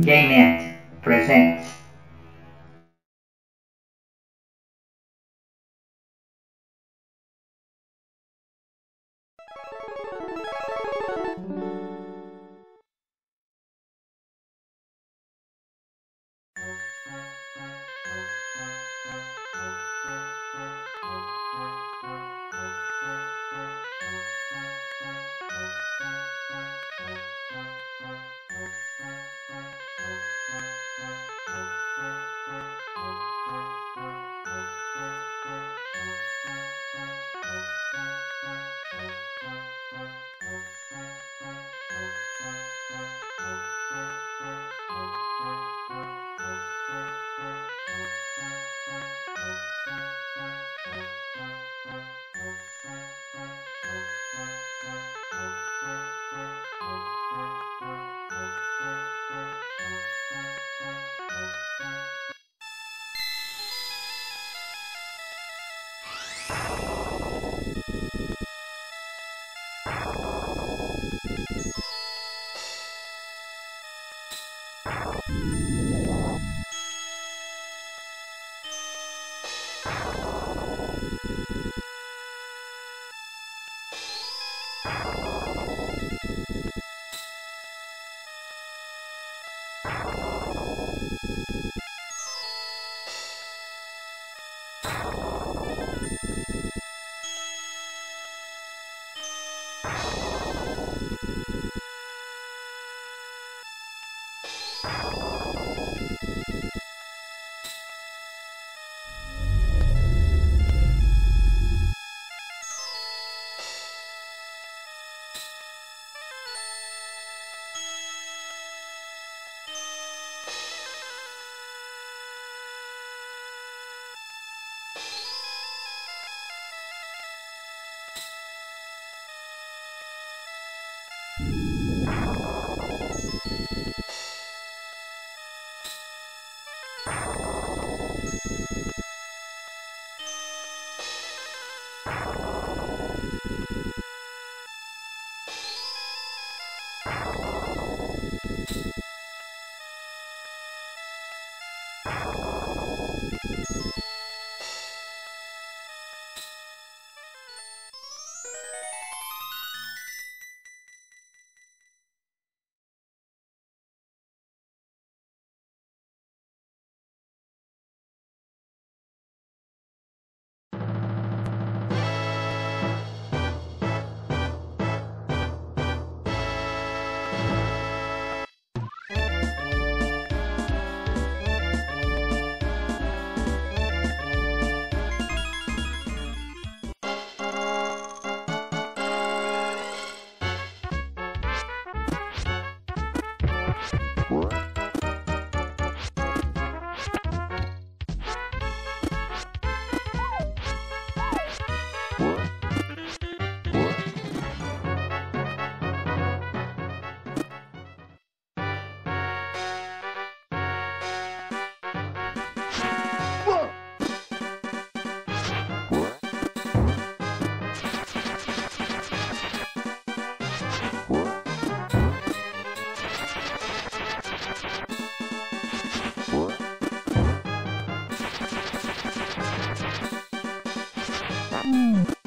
GameNet presents Mm.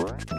for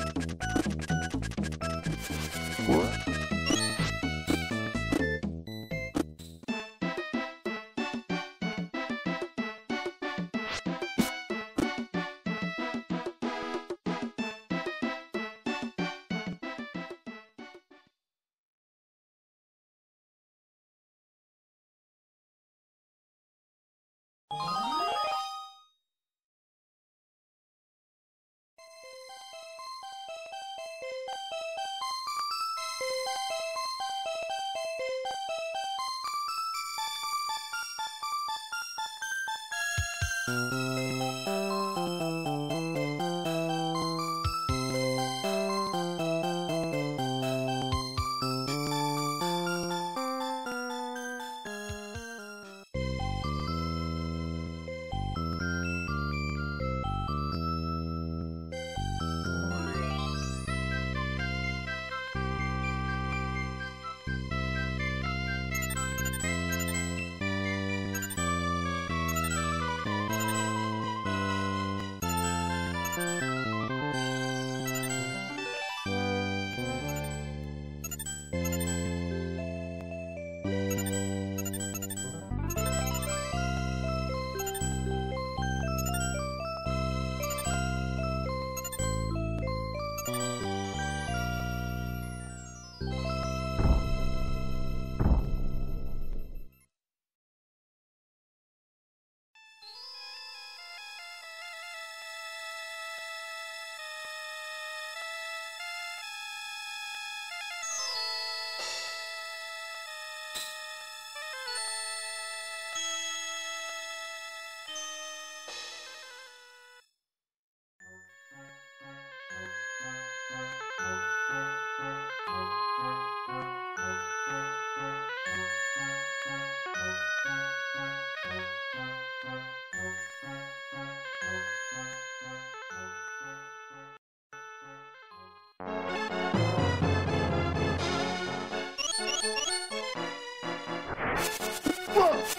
Whoa.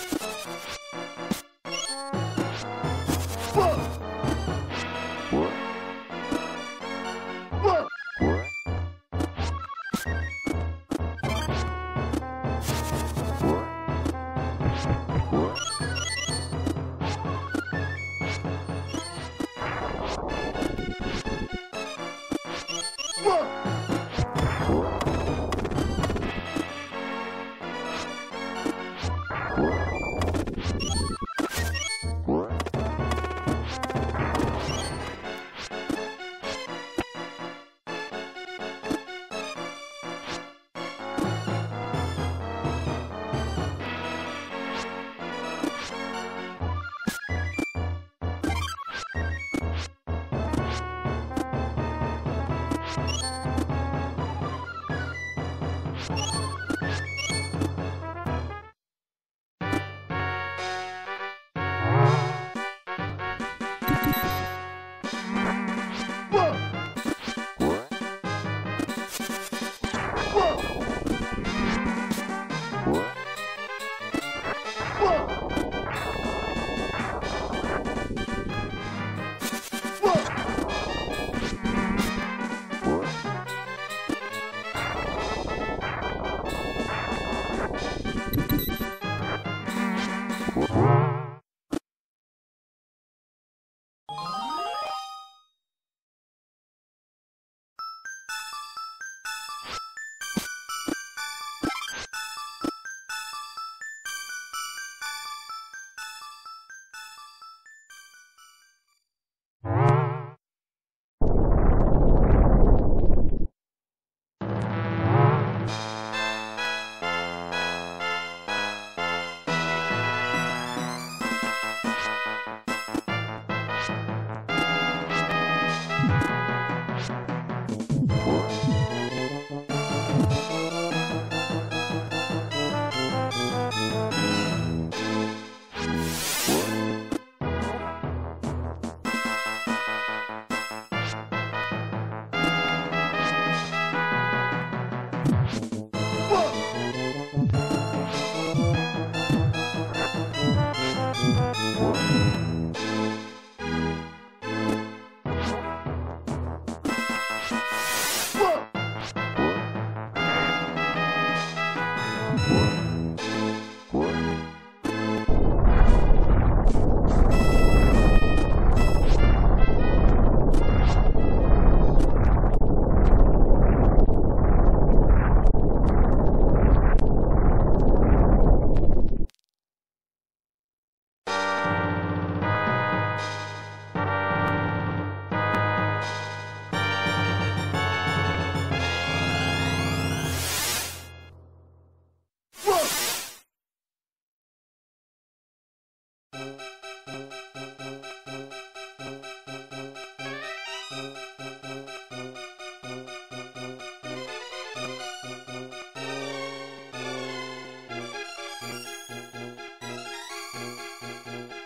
thank you